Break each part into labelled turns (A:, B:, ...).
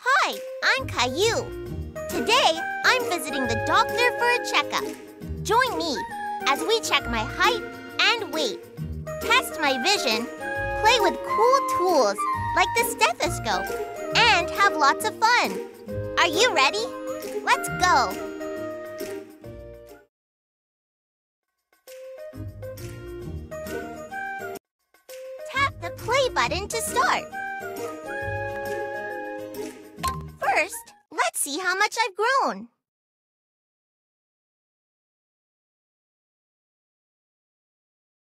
A: Hi, I'm Caillou. Today, I'm visiting the doctor for a checkup. Join me as we check my height and weight, test my vision, play with cool tools like the stethoscope, and have lots of fun. Are you ready? Let's go. To start. First, let's see how much I've grown.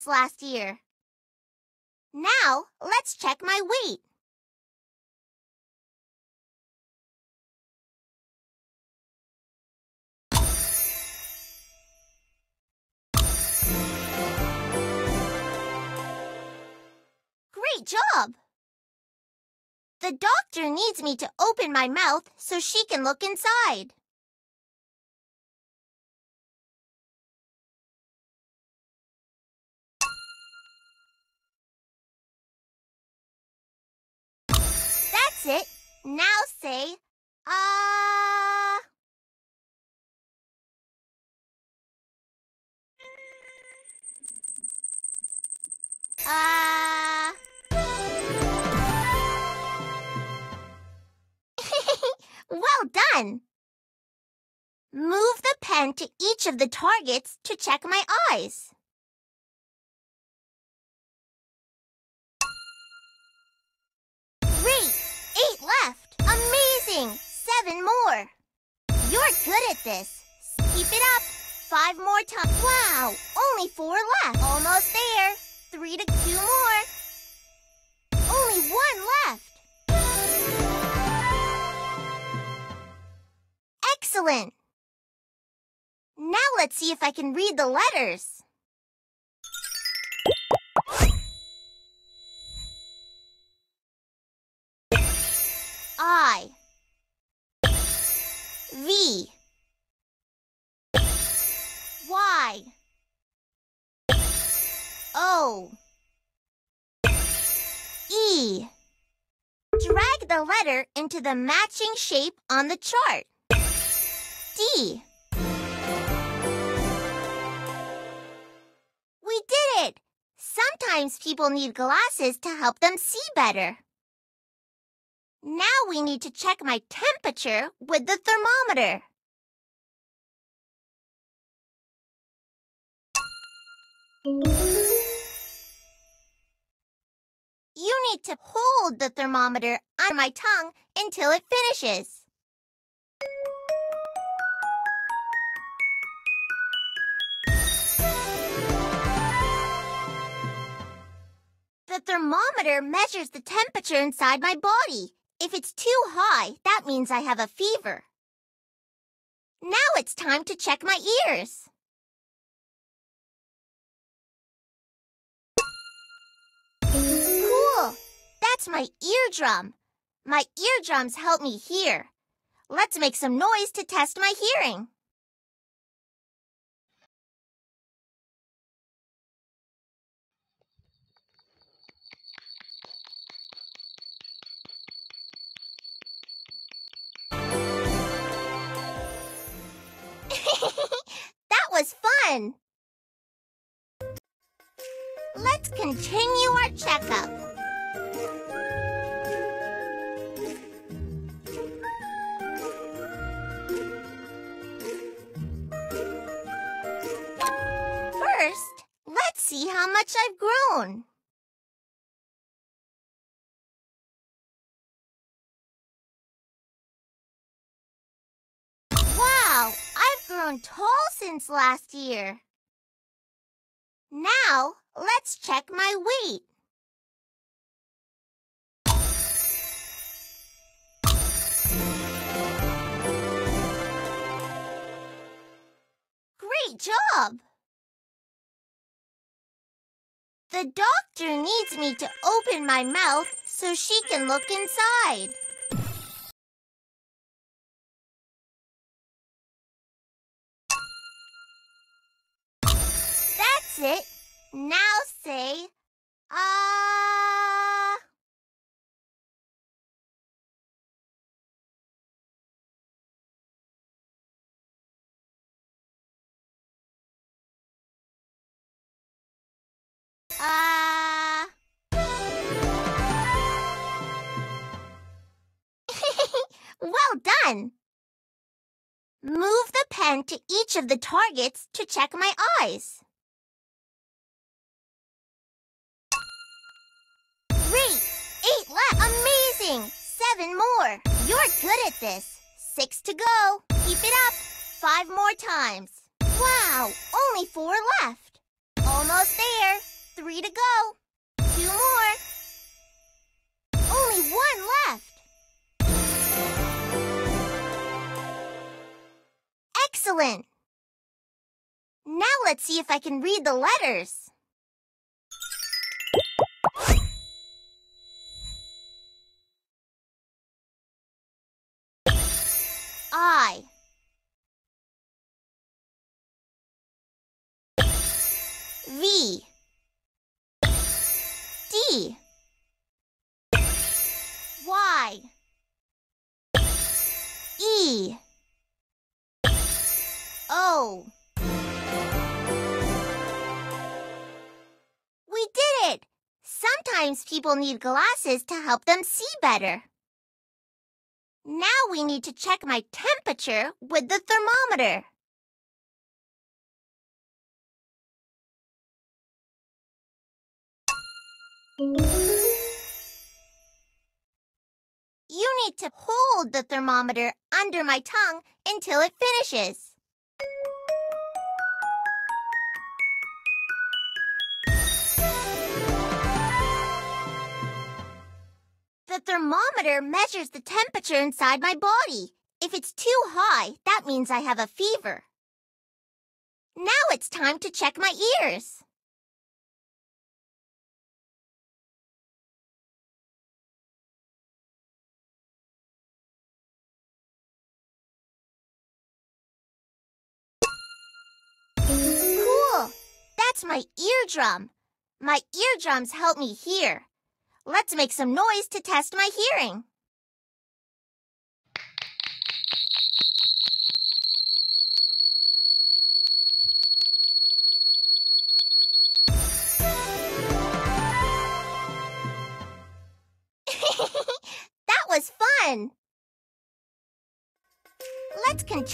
A: Last year. Now, let's check my weight. Job! The doctor needs me to open my mouth so she can look inside. That's it. Now say, ah. Move the pen to each of the targets to check my eyes. Great! Eight left. Amazing! Seven more. You're good at this. Keep it up. Five more times. Wow! Only four left. Almost there. Three to two more. Now let's see if I can read the letters. I. V. Y. O. E. Drag the letter into the matching shape on the chart. D. We did it! Sometimes people need glasses to help them see better. Now we need to check my temperature with the thermometer. You need to hold the thermometer on my tongue until it finishes. The thermometer measures the temperature inside my body. If it's too high, that means I have a fever. Now it's time to check my ears. Cool! That's my eardrum. My eardrums help me hear. Let's make some noise to test my hearing. Let's continue our checkup. First, let's see how much I've grown. Tall since last year. Now, let's check my weight. Great job! The doctor needs me to open my mouth so she can look inside. It. Now say, ah. Ah. well done. Move the pen to each of the targets to check my eyes. Great! Eight left. Amazing! Seven more. You're good at this. Six to go. Keep it up. Five more times. Wow! Only four left. Almost there. Three to go. Two more. Only one left. Excellent! Now let's see if I can read the letters. I. V. D. Y. E. O. We did it! Sometimes people need glasses to help them see better. Now we need to check my temperature with the thermometer. You need to hold the thermometer under my tongue until it finishes. Thermometer measures the temperature inside my body. If it's too high, that means I have a fever. Now it's time to check my ears. Cool! That's my eardrum. My eardrums help me hear. Let's make some noise to test my hearing. that was fun! Let's continue.